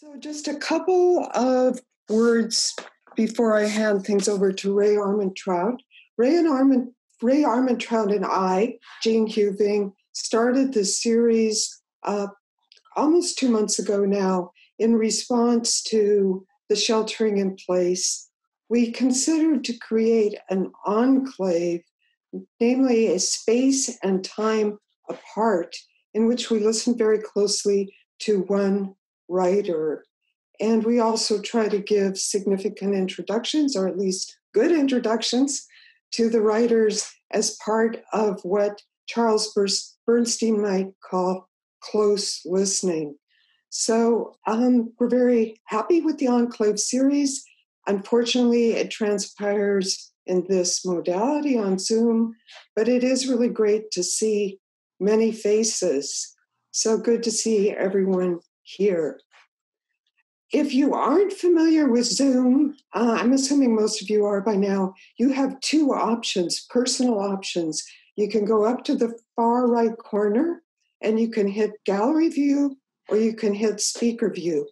So, just a couple of words before I hand things over to Rae Armantrout. Rae and Armand, Rae Armantrout and I, Jeanne Heuving, started this series uh, almost two months ago now in response to the sheltering in place. We considered to create an enclave, namely a space and time apart, in which we listen very closely to one writer. And we also try to give significant introductions, or at least good introductions, to the writers as part of what Charles Bernstein might call close listening. So um, we're very happy with the Enclave series. Unfortunately, it transpires in this modality on Zoom, but it is really great to see many faces. So good to see everyone here. If you aren't familiar with Zoom, uh, I'm assuming most of you are by now, you have two options, personal options. You can go up to the far right corner and you can hit gallery view or you can hit speaker view.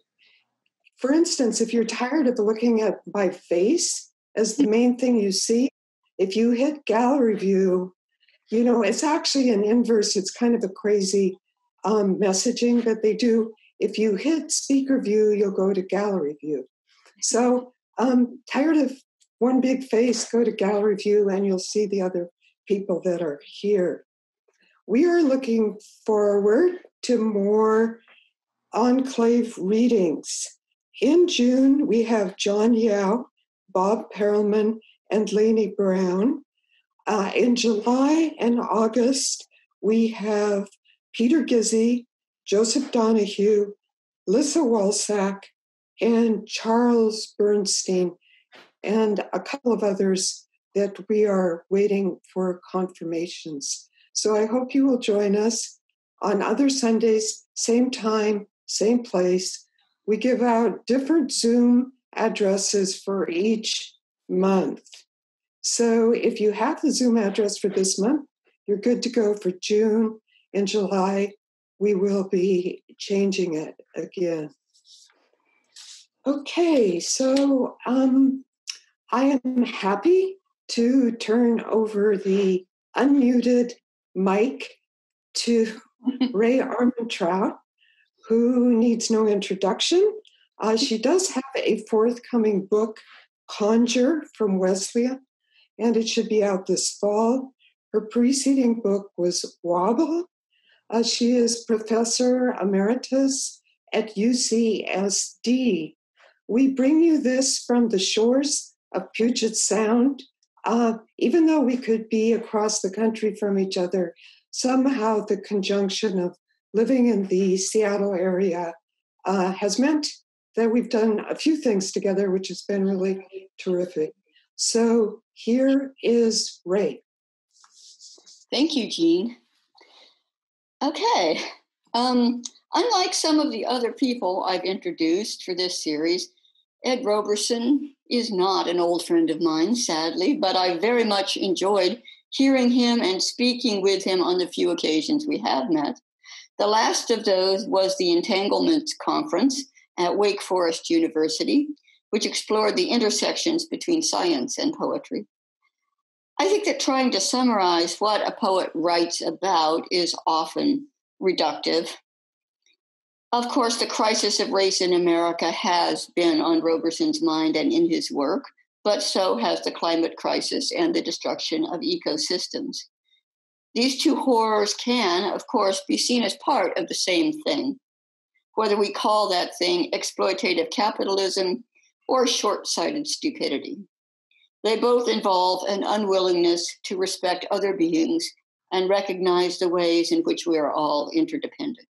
For instance, if you're tired of looking at my face as the main thing you see, if you hit gallery view, you know, it's actually an inverse, it's kind of a crazy um, messaging that they do. If you hit speaker view, you'll go to gallery view. So, um, tired of one big face, go to gallery view and you'll see the other people that are here. We are looking forward to more enclave readings. In June, we have John Yau, Bob Perelman, and Laynie Browne. Uh, in July and August, we have Peter Gizzi, Joseph Donahue, Lissa Wolsak, and Charles Bernstein, and a couple of others that we are waiting for confirmations. So I hope you will join us on other Sundays, same time, same place. We give out different Zoom addresses for each month. So if you have the Zoom address for this month, you're good to go for June and July we will be changing it again. Okay, so um, I am happy to turn over the unmuted mic to Rae Armantrout, who needs no introduction. Uh, she does have a forthcoming book, Conjure from Wesleyan, and it should be out this fall. Her preceding book was Wobble, uh, she is professor emeritus at UCSD. We bring you this from the shores of Puget Sound. Uh, even though we could be across the country from each other, somehow the conjunction of living in the Seattle area uh, has meant that we've done a few things together, which has been really terrific. So here is Rae. Thank you, Jeanne. Okay. Um, unlike some of the other people I've introduced for this series, Ed Roberson is not an old friend of mine, sadly, but I very much enjoyed hearing him and speaking with him on the few occasions we have met. The last of those was the Entanglements Conference at Wake Forest University, which explored the intersections between science and poetry. I think that trying to summarize what a poet writes about is often reductive. Of course, the crisis of race in America has been on Roberson's mind and in his work, but so has the climate crisis and the destruction of ecosystems. These two horrors can, of course, be seen as part of the same thing, whether we call that thing exploitative capitalism or short sighted stupidity. They both involve an unwillingness to respect other beings and recognize the ways in which we are all interdependent.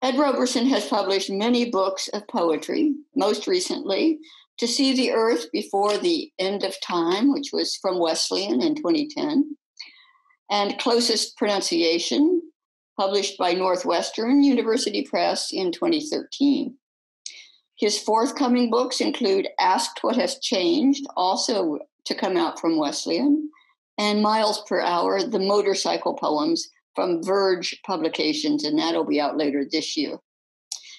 Ed Roberson has published many books of poetry, most recently, To See the Earth Before the End of Time, which was from Wesleyan in 2010, and Closest Pronunciation, published by Northwestern University Press in 2013. His forthcoming books include Asked What Has Changed, also to come out from Wesleyan, and Miles Per Hour, the motorcycle poems from Verge Publications, and that'll be out later this year.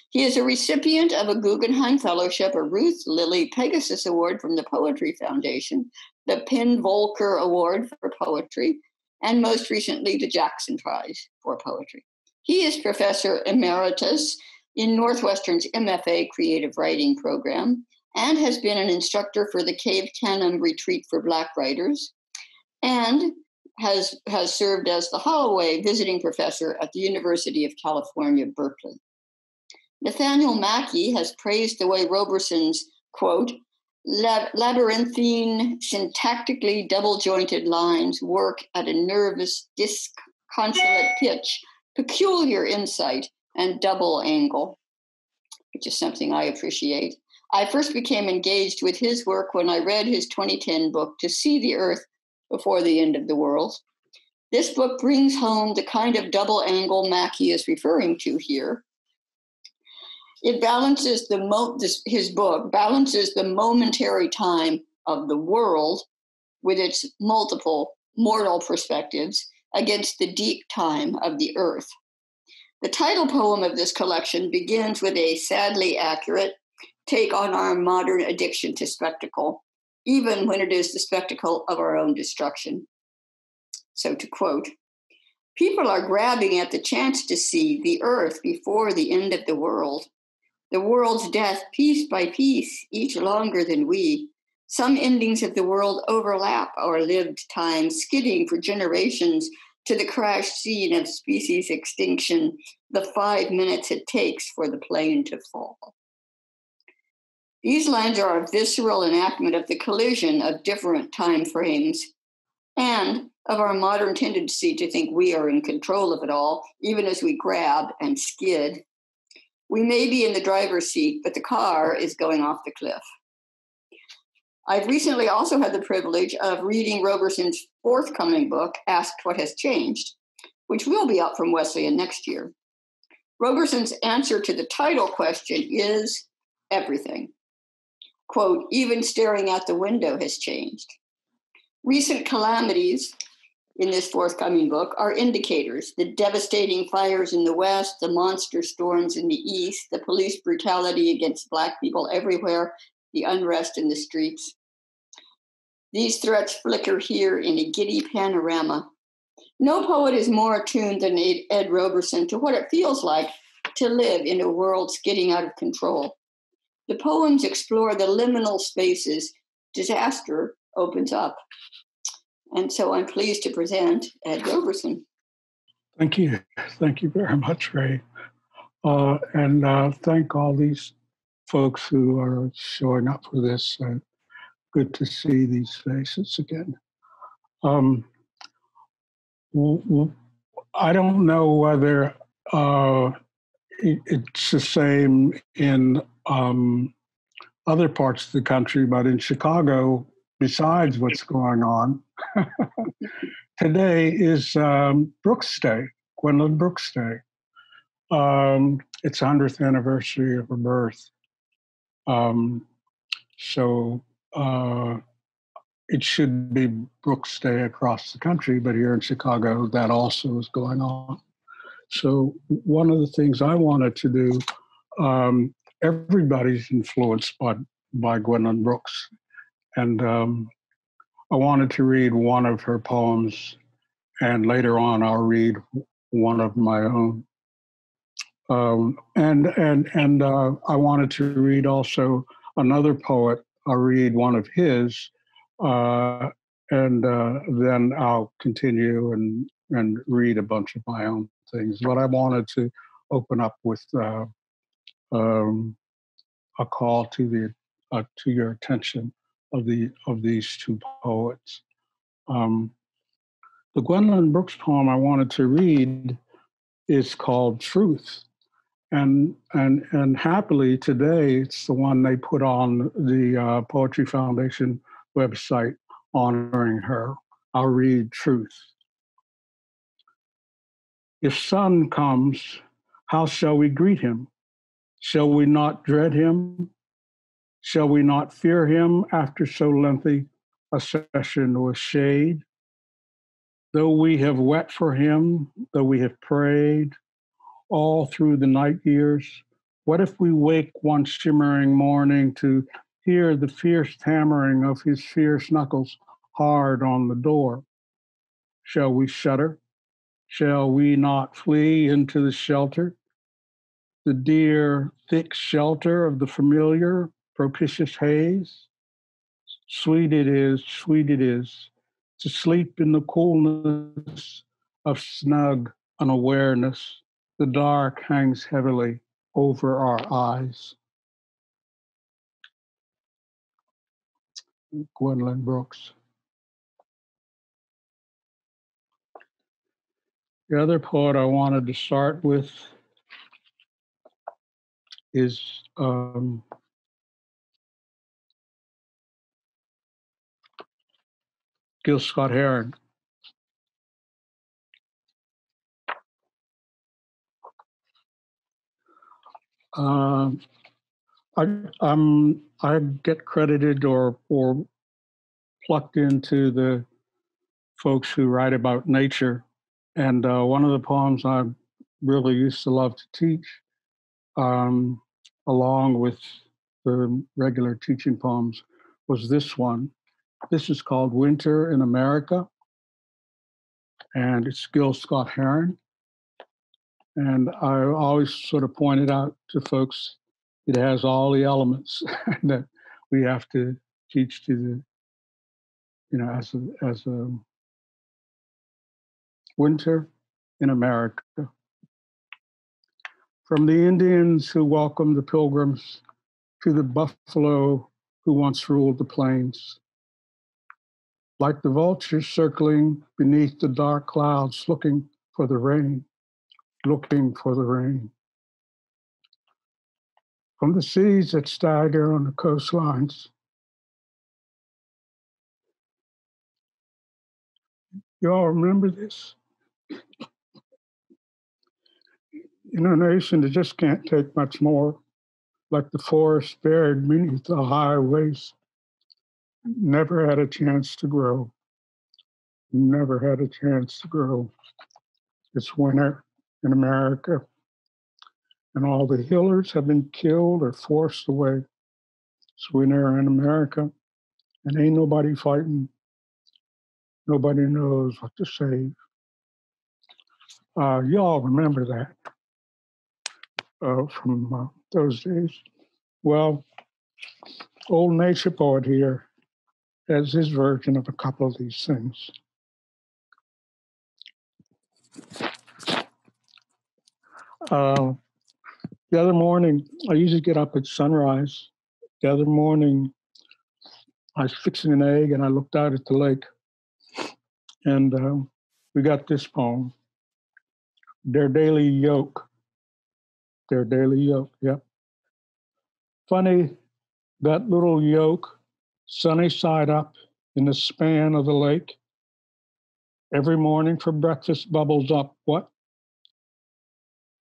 He is a recipient of a Guggenheim Fellowship, a Ruth Lilly Pegasus Award from the Poetry Foundation, the PEN/Voelcker Award for Poetry, and most recently the Jackson Prize for Poetry. He is professor emeritus in Northwestern's MFA Creative Writing program and has been an instructor for the Cave Canem Retreat for Black Writers and has, has served as the Holloway visiting professor at the University of California, Berkeley. Nathaniel Mackey has praised the way Roberson's, quote, labyrinthine, syntactically double jointed lines work at a nervous, disconsolate pitch, peculiar insight, and double angle, which is something I appreciate. I first became engaged with his work when I read his 2010 book, To See the Earth Before the End of the World. This book brings home the kind of double angle Mackey is referring to here. It balances the mo- this, his book balances the momentary time of the world with its multiple mortal perspectives against the deep time of the earth. The title poem of this collection begins with a sadly accurate take on our modern addiction to spectacle, even when it is the spectacle of our own destruction. So, to quote, people are grabbing at the chance to see the earth before the end of the world the world's death piece by piece, each longer than we. Some endings of the world overlap our lived time, skidding for generations to the crash scene of species extinction, the five minutes it takes for the plane to fall. These lines are a visceral enactment of the collision of different time frames and of our modern tendency to think we are in control of it all, even as we grab and skid we may be in the driver's seat, but the car is going off the cliff. I've recently also had the privilege of reading Roberson's forthcoming book, Asked What Has Changed, which will be out from Wesleyan next year. Roberson's answer to the title question is everything. Quote, even staring out the window has changed. Recent calamities in this forthcoming book are indicators the devastating fires in the West, the monster storms in the East, the police brutality against Black people everywhere, the unrest in the streets. These threats flicker here in a giddy panorama. No poet is more attuned than Ed Roberson to what it feels like to live in a world skidding out of control. The poems explore the liminal spaces disaster opens up. And so I'm pleased to present Ed Roberson. Thank you. Thank you very much, Rae. Uh, and uh, thank all these folks who are showing up for this. Uh, good to see these faces again. Um, I don't know whether uh, it's the same in um, other parts of the country, but in Chicago, besides what's going on, today is um, Brooks Day, Gwendolyn Brooks Day. Um, it's 100th anniversary of her birth. Um, so uh, it should be Brooks Day across the country, but here in Chicago, that also is going on. So one of the things I wanted to do, um, everybody's influenced by by Gwendolyn Brooks, and um, I wanted to read one of her poems, and later on I'll read one of my own. Um, and and and uh, I wanted to read also another poet. I'll read one of his, uh, and uh, then I'll continue and and read a bunch of my own things. But I wanted to open up with uh, um, a call to the uh, to your attention of the of these two poets. Um, the Gwendolyn Brooks poem I wanted to read is called Truth. And, and, and happily today, it's the one they put on the uh, Poetry Foundation website honoring her. I'll read Truth. If sun comes, how shall we greet him? Shall we not dread him? Shall we not fear him after so lengthy a session with shade? Though we have wept for him, though we have prayed all through the night years, What if we wake one shimmering morning to hear the fierce hammering of his fierce knuckles hard on the door? Shall we shudder? Shall we not flee into the shelter? The dear, thick shelter of the familiar, propitious haze? Sweet it is, sweet it is to sleep in the coolness of snug unawareness. The dark hangs heavily over our eyes. Gwendolyn Brooks. The other poet I wanted to start with is um, Gil Scott Heron. Um, I, I'm I get credited or or plucked into the folks who write about nature, and uh, one of the poems I really used to love to teach, um, along with the regular teaching poems, was this one. This is called Winter in America, and it's Gil Scott Heron. And I always sort of pointed out to folks it has all the elements that we have to teach to the, you know, as a, as a winter in America. From the Indians who welcomed the pilgrims to the buffalo who once ruled the plains. Like the vultures circling beneath the dark clouds looking for the rain looking for the rain. From the seas that stagger on the coastlines, you all remember this? In a nation that just can't take much more, like the forest buried beneath the high waste, never had a chance to grow. Never had a chance to grow. It's winter in America. And all the healers have been killed or forced away. So we're in America, and ain't nobody fighting. Nobody knows what to save. Uh, y'all remember that uh, from uh, those days. Well, old nature poet here has his version of a couple of these things. Uh, the other morning, I usually get up at sunrise. The other morning, I was fixing an egg and I looked out at the lake. And uh, we got this poem Their Daily Yoke. Their Daily Yoke, yep. Funny, that little yoke, sunny side up in the span of the lake. Every morning for breakfast bubbles up?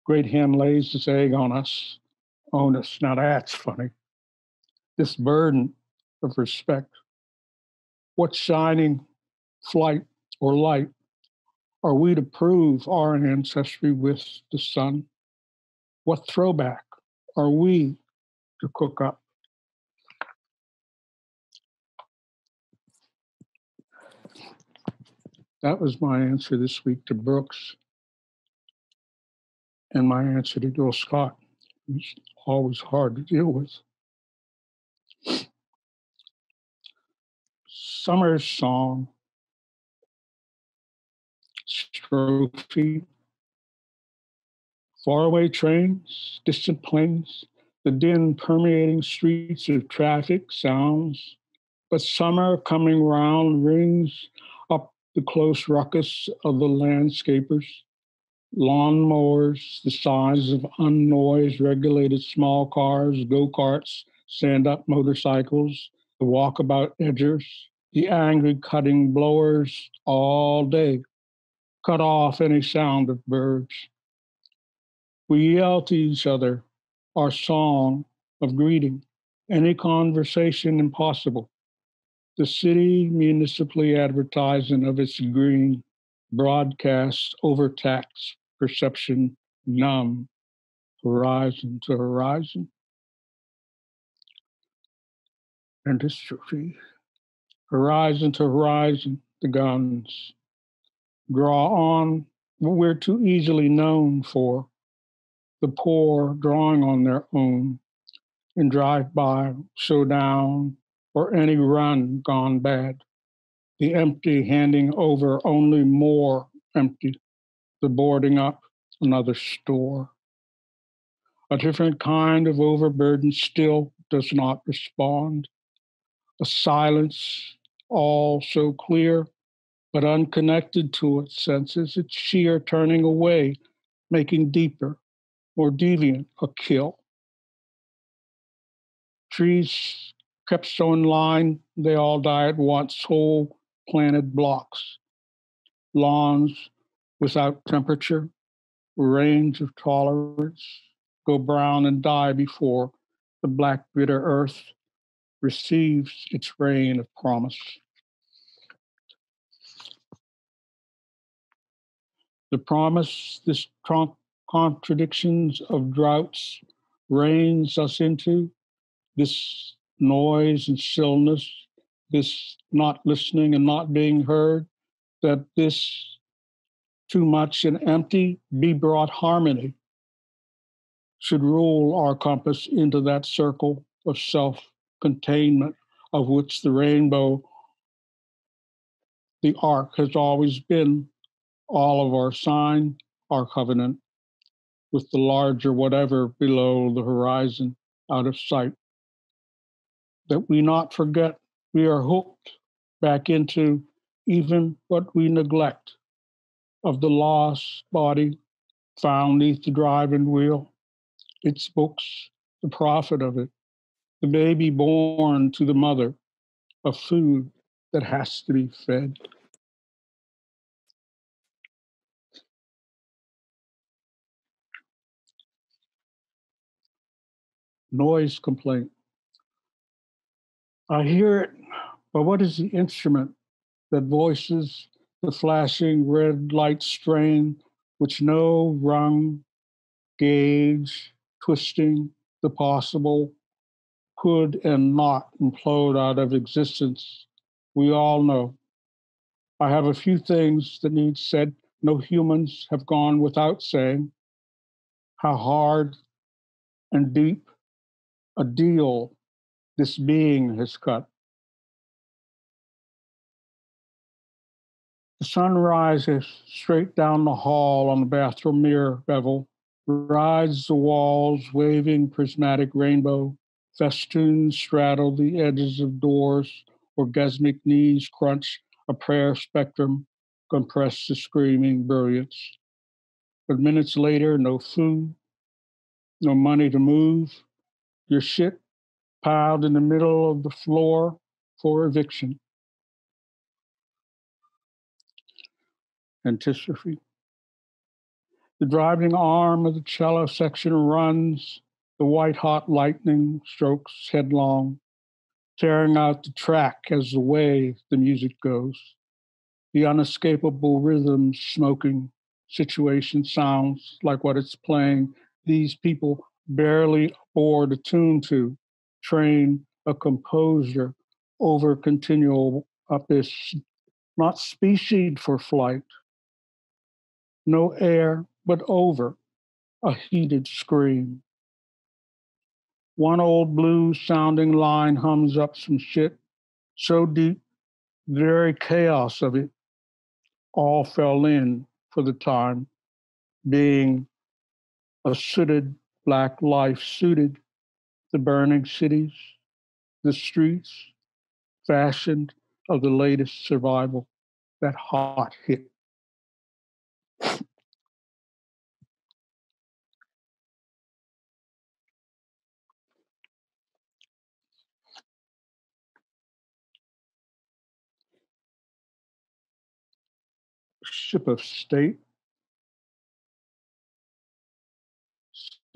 Great hen lays this egg on us, on us. Now that's funny. This burden of respect. What shining flight or light are we to prove our ancestry with the sun? What throwback are we to cook up? That was my answer this week to Brooks. And my answer to Gil Scott was always hard to deal with. Summer's song, strophe, faraway trains, distant planes, the din permeating streets of traffic sounds. But summer coming round rings up the close ruckus of the landscapers lawnmowers the size of unnoise regulated small cars, go karts, stand up motorcycles, the walkabout edgers, the angry cutting blowers all day, cut off any sound of birds. We yell to each other our song of greeting, any conversation impossible. The city municipally advertising of its green broadcast overtax perception numb. horizon to horizon. And dystrophy, horizon to horizon, the guns draw on what we're too easily known for the poor drawing on their own in drive by, showdown, or any run gone bad. The empty handing over only more empty, the boarding up another store. A different kind of overburden still does not respond. A silence, all so clear, but unconnected to its senses, its sheer turning away, making deeper, more deviant a kill. Trees kept so in line, they all die at once, whole planted blocks. Lawns without temperature, range of tolerance, go brown and die before the black bitter earth receives its rain of promise. The promise this contradictions of droughts rains us into, this noise and stillness, this not listening and not being heard, that this too much and empty be brought harmony should rule our compass into that circle of self containment of which the rainbow, the arc, has always been all of our sign, our covenant, with the larger whatever below the horizon out of sight. That we not forget we are hooked back into even what we neglect of the lost body found neath the driving wheel, its books, the profit of it, the baby born to the mother, of food that has to be fed. Noise complaint. I hear it, but what is the instrument that voices the flashing red light strain, which no rung, gauge, twisting the possible could and not implode out of existence? We all know. I have a few things that need said. No humans have gone without saying how hard and deep a deal this being has cut. The sun rises straight down the hall on the bathroom mirror bevel, rides the walls, waving prismatic rainbow. Festoons straddle the edges of doors, orgasmic knees crunch a prayer spectrum, compress the screaming brilliance. But minutes later, no food, no money to move, your shit piled in the middle of the floor for eviction. Antistrophe. The driving arm of the cello section runs, the white hot lightning strokes headlong, tearing out the track as the way the music goes. The unescapable rhythm smoking situation sounds like what it's playing. These people barely afford a tune to train a composer over continual abyss, not species for flight, no air but over a heated scream. One old blues sounding line hums up some shit so deep, very chaos of it all fell in for the time, being a sooted black life suited the burning cities, the streets, fashioned of the latest survival, that hot hit. Ship of state.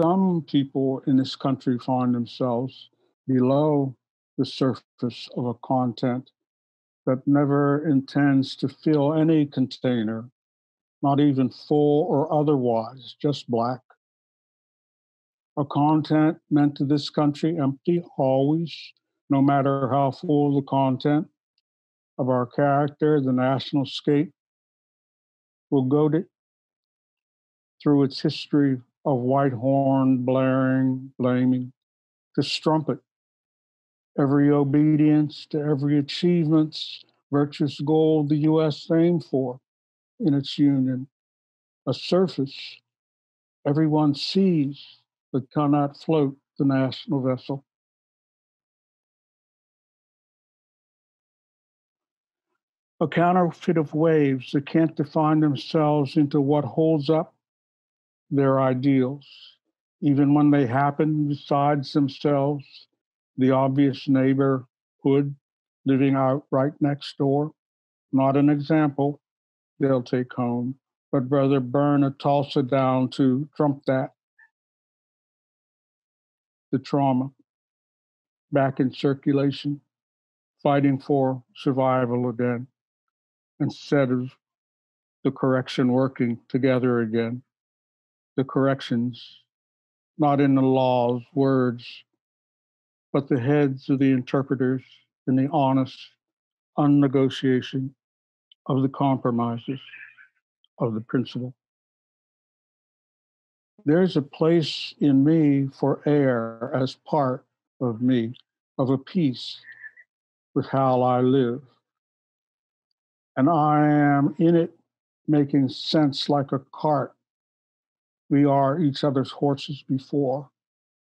Some people in this country find themselves below the surface of a content that never intends to fill any container, not even full or otherwise, just black. A content meant to this country empty always, no matter how full the content of our character, the national scape will go to, through its history of white horn blaring, blaming, to strumpet every obedience to every achievements, virtuous goal the U.S. aimed for in its union, a surface everyone sees but cannot float the national vessel. A counterfeit of waves that can't define themselves into what holds up their ideals, even when they happen besides themselves, the obvious neighborhood living out right next door. Not an example they'll take home, but rather burn a Tulsa down to trump that. The trauma back in circulation, fighting for survival again, instead of the correction working together again. The corrections, not in the laws, words, but the heads of the interpreters in the honest unnegotiation of the compromises of the principle. There's a place in me for air as part of me, of a piece with how I live. And I am in it making sense like a cart. We are each other's horses before,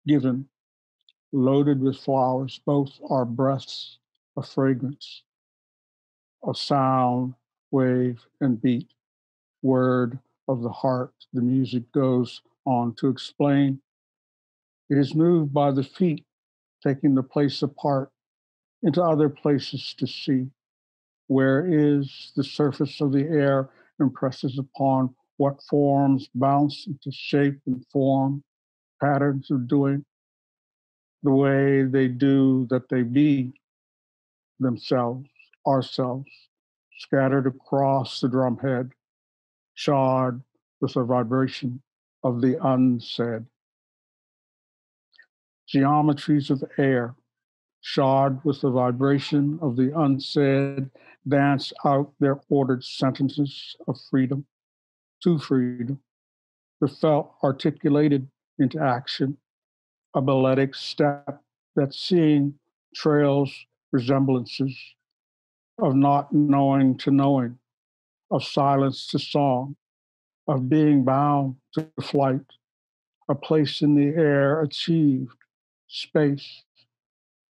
given, loaded with flowers, both our breaths of fragrance, of sound, wave, and beat, word of the heart. The music goes on to explain. It is moved by the feet, taking the place apart into other places to see. Where is the surface of the air impresses upon what forms bounce into shape and form, patterns of doing, the way they do that they be themselves, ourselves, scattered across the drumhead, shod with the vibration of the unsaid. Geometries of air, shod with the vibration of the unsaid, dance out their ordered sentences of freedom to freedom, the felt articulated into action, a balletic step that seeing trails resemblances of not knowing to knowing, of silence to song, of being bound to flight, a place in the air achieved, space,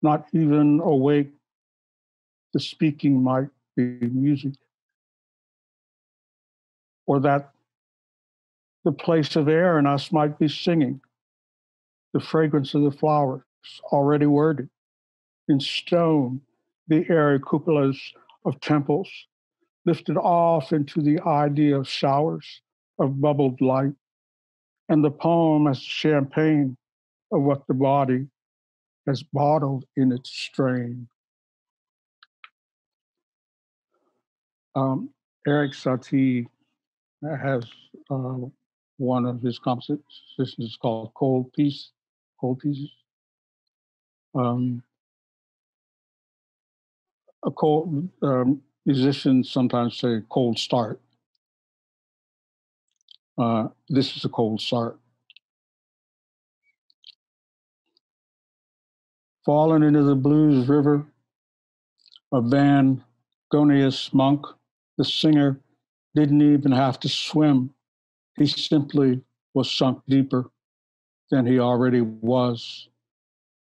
not even awake, the speaking might be music. Or that the place of air in us might be singing, the fragrance of the flowers already worded, in stone, the airy cupolas of temples, lifted off into the idea of showers of bubbled light, and the poem as champagne of what the body has bottled in its strain. Um, Erik Satie has uh, one of his compositions called Cold Piece, Cold Pieces. Um, a cold um, musicians sometimes say cold start. Uh, this is a cold start. Fallen into the blues river of Van Gonius Monk, the singer didn't even have to swim. He simply was sunk deeper than he already was.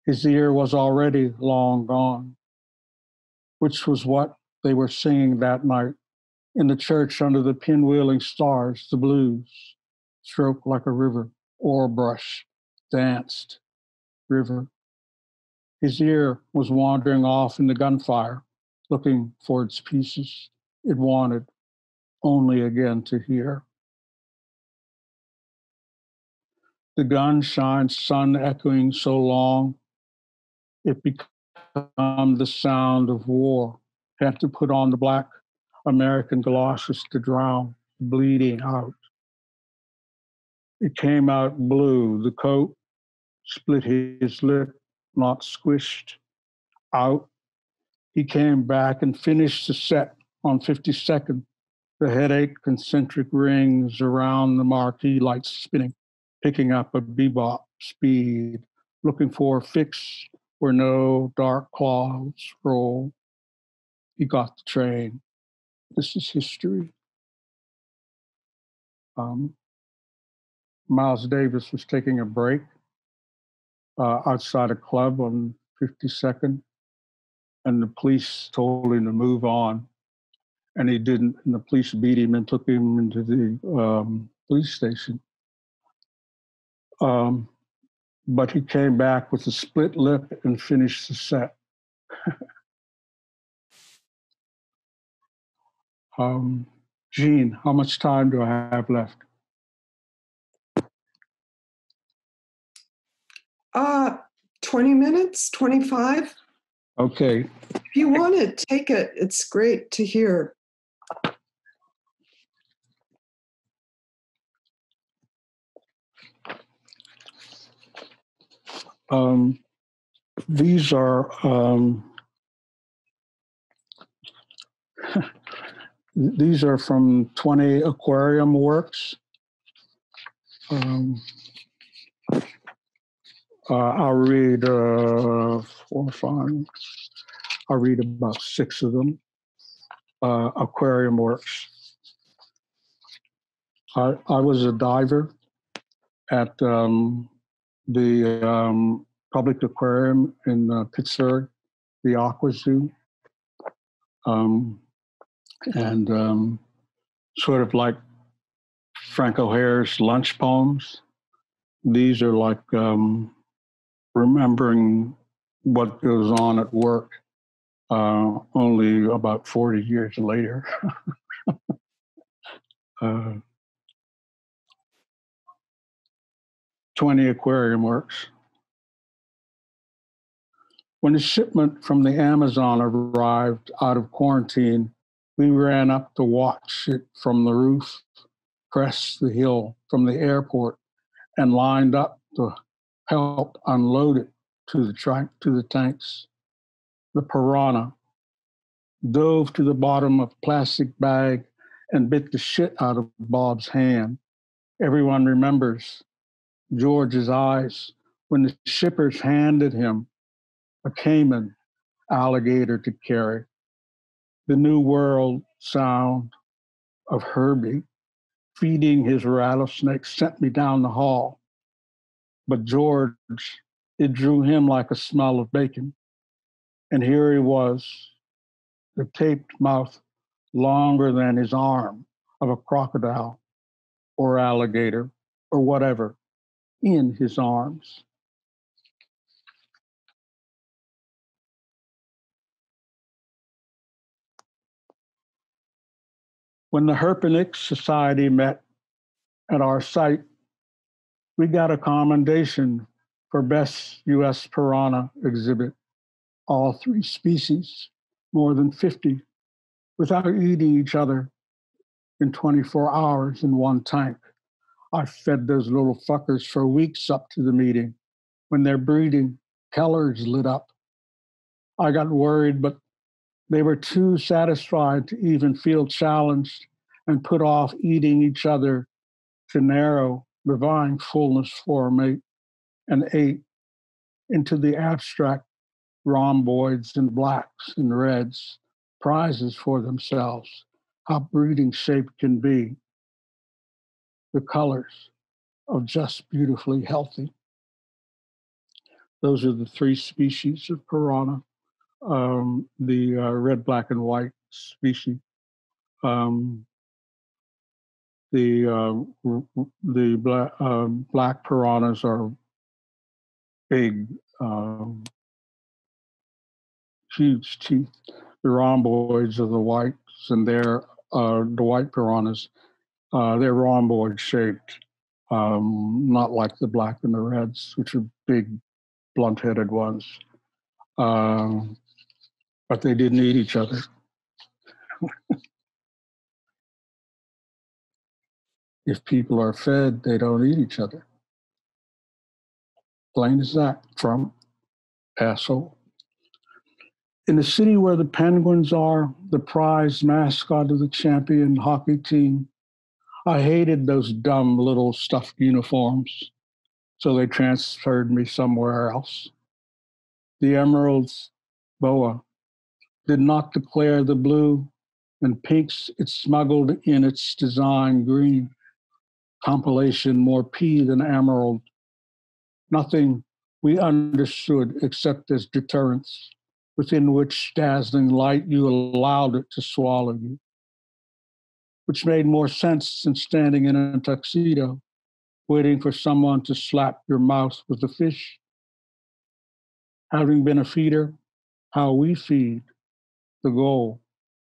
His ear was already long gone which was what they were singing that night in the church under the pinwheeling stars, the blues, stroked like a river, oar brush, danced, river. His ear was wandering off in the gunfire, looking for its pieces it wanted only again to hear. The gun shines sun echoing so long, it becomes um, the sound of war. Have to put on the black American galoshes to drown bleeding out. It came out blue, the coat split his lip, not squished out. He came back and finished the set on 52nd. The headache concentric rings around the marquee lights spinning, picking up a bebop speed, looking for a fix where no dark clouds roll. He got the train. This is history. Um, Miles Davis was taking a break uh, outside a club on 52nd, and the police told him to move on, and he didn't. And the police beat him and took him into the um, police station. Um, but he came back with a split lip and finished the set. um, Jeanne, how much time do I have left? Uh, 20 minutes, 25. Okay. If you want to take it, it's great to hear. Um, these are um, these are from 20 aquarium works. Um, uh, I'll read uh, four five. I'll read about six of them. Uh, aquarium works. I, I was a diver at um, the um, public aquarium in uh, Pittsburgh, the Aqua Zoo, um, and um, sort of like Frank O'Hara's lunch poems. These are like um, remembering what goes on at work uh, only about 40 years later. uh, 20 aquarium works. When the shipment from the Amazon arrived out of quarantine, we ran up to watch it from the roof, crest the hill from the airport, and lined up to help unload it to the, tra- to the tanks. The piranha dove to the bottom of plastic bag and bit the shit out of Bob's hand. Everyone remembers George's eyes when the shippers handed him a caiman alligator to carry. The new world sound of Herbie feeding his rattlesnake sent me down the hall. But George, it drew him like a smell of bacon. And here he was, the taped mouth longer than his arm of a crocodile or alligator or whatever in his arms. When the Herpenix Society met at our site, we got a commendation for best U.S. piranha exhibit, all three species, more than 50, without eating each other in 24 hours in one tank. I fed those little fuckers for weeks up to the meeting. When they're breeding, colors lit up. I got worried, but they were too satisfied to even feel challenged and put off eating each other to narrow divine fullness for a mate and ate into the abstract rhomboids and blacks and reds, prizes for themselves, how breeding shape can be the colors of just beautifully healthy. Those are the three species of piranha. Um, the uh, red, black, and white species. Um, the uh, the black, uh, black piranhas are big, um, huge teeth. The rhomboids are the whites, and they're uh, the white piranhas uh, they're rhomboid shaped, um, not like the black and the reds, which are big, blunt headed ones. Um, but they didn't eat each other. if people are fed, they don't eat each other. Plain as that, Trump, asshole. In the city where the Penguins are, the prize mascot of the champion hockey team, I hated those dumb little stuffed uniforms, so they transferred me somewhere else. The Emeralds, BOA, did not declare the blue and pinks it smuggled in its design green. Compilation more P than emerald. Nothing we understood except as deterrence, within which dazzling light you allowed it to swallow you which made more sense than standing in a tuxedo, waiting for someone to slap your mouth with a fish. Having been a feeder, how we feed, the goal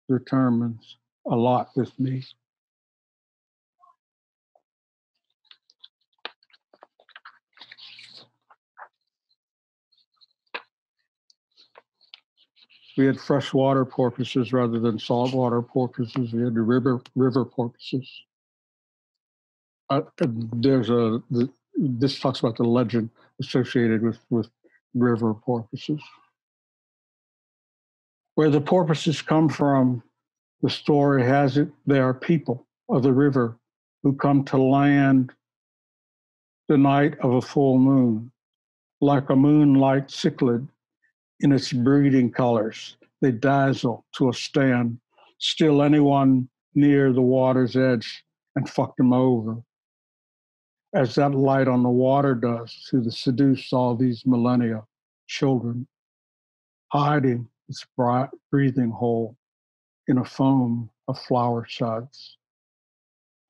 determines a lot with me. We had freshwater porpoises rather than saltwater porpoises. We had the river river porpoises. Uh, there's a the, this talks about the legend associated with with river porpoises. Where the porpoises come from, the story has it they are people of the river who come to land the night of a full moon, like a moonlight cichlid in its breeding colors. They dazzle to a stand, still anyone near the water's edge and fuck them over. As that light on the water does to the seduce all these millennia children, hiding its bright breathing hole in a foam of flower suds.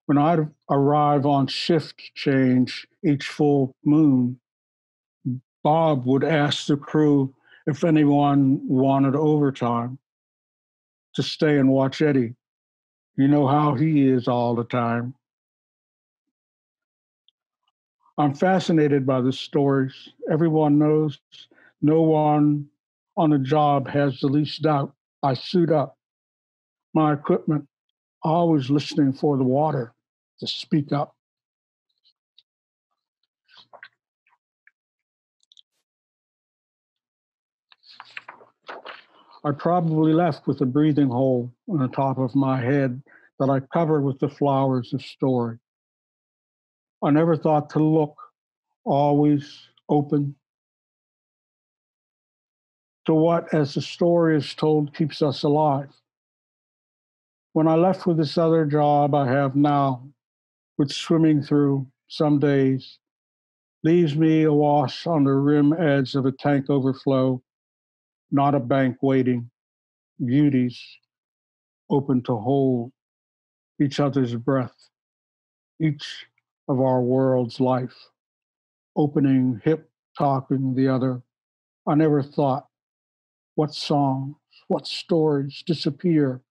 When I arrive on shift change each full moon, Bob would ask the crew if anyone wanted overtime to stay and watch Eddie. You know how he is all the time. I'm fascinated by the stories. Everyone knows, no one on the job has the least doubt. I suit up. My equipment, always listening for the water to speak up. I probably left with a breathing hole on the top of my head that I covered with the flowers of story. I never thought to look, always open to what, as the story is told, keeps us alive. When I left with this other job I have now, which swimming through some days leaves me awash on the rim edge of a tank overflow not a bank waiting, beauties open to hold each other's breath, each of our world's life, opening hip talking the other. I never thought what songs, what stories disappear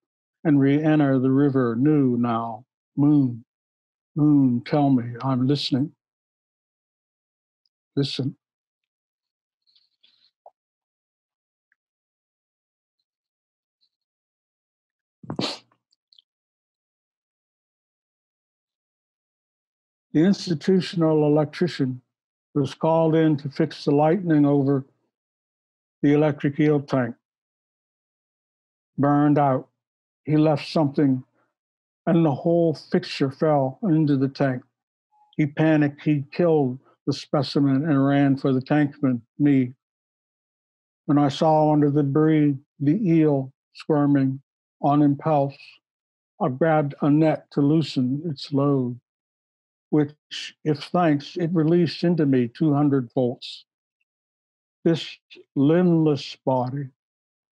and re enter the river new now. Moon, moon, tell me, I'm listening. Listen. The institutional electrician was called in to fix the lightning over the electric eel tank. Burned out. He left something, and the whole fixture fell into the tank. He panicked. He killed the specimen and ran for the tankman, me. When I saw under the debris the eel squirming on impulse, I grabbed a net to loosen its load which, if thanks, it released into me 200 volts. This limbless body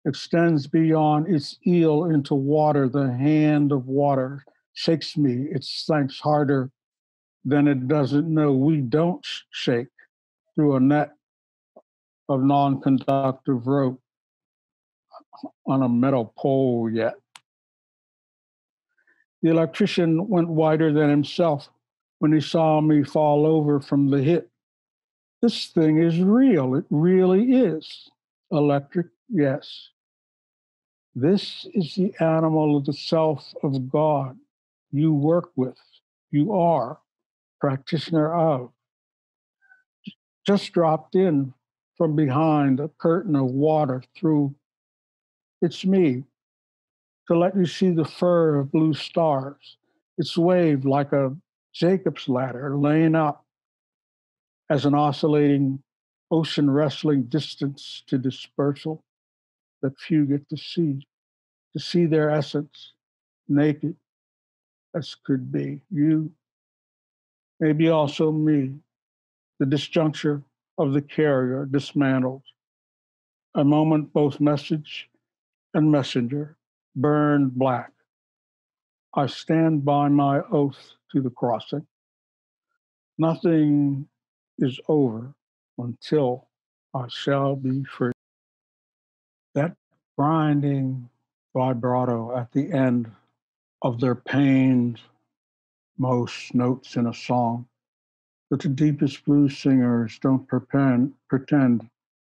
extends beyond its eel into water. The hand of water shakes me, its thanks harder than it doesn't know. We don't shake through a net of non conductive rope on a metal pole yet. The electrician went wider than himself when he saw me fall over from the hit. This thing is real. It really is. Electric, yes. This is the animal of the self of God you work with, you are practitioner of. just dropped in from behind a curtain of water through. It's me to let you see the fur of blue stars. It's waved like a Jacob's ladder laying up as an oscillating ocean wrestling distance to dispersal that few get to see, to see their essence naked as could be. You, maybe also me, the disjuncture of the carrier dismantled. A moment both message and messenger burned black. I stand by my oath to the crossing. Nothing is over until I shall be free. That grinding vibrato at the end of their pained most notes in a song that the deepest blues singers don't pretend, pretend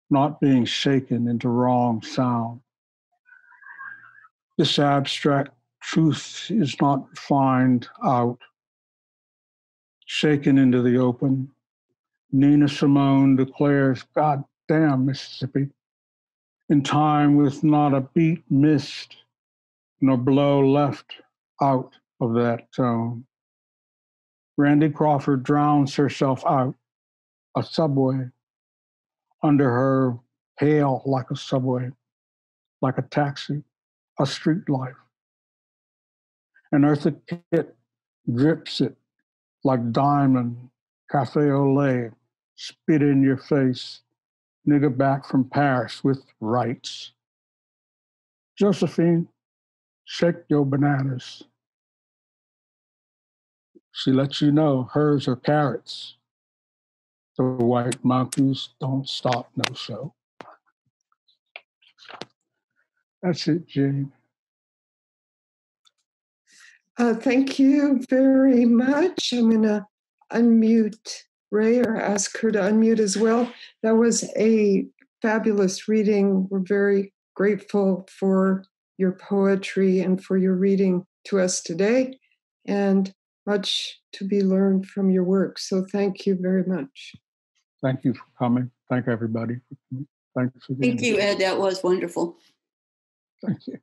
not being shaken into wrong sound. This abstract truth is not found out, shaken into the open. Nina Simone declares, God damn, Mississippi, in time with not a beat missed, nor blow left out of that tone. Randy Crawford drowns herself out, a subway, under her hail like a subway, like a taxi, a street life. And Eartha Kitt drips it like diamond, cafe au lait, spit in your face, nigger back from Paris with rights. Josephine, shake your bananas. She lets you know hers are carrots. The white monkeys don't stop no show. That's it, Jeanne. Uh, thank you very much. I'm going to unmute Rae or ask her to unmute as well. That was a fabulous reading. We're very grateful for your poetry and for your reading to us today. And much to be learned from your work. So thank you very much. Thank you for coming. Thank everybody. Thanks Thank you, Ed. That was wonderful. Thank you.